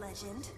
legend.